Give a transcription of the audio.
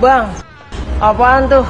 Bang, apaan tuh?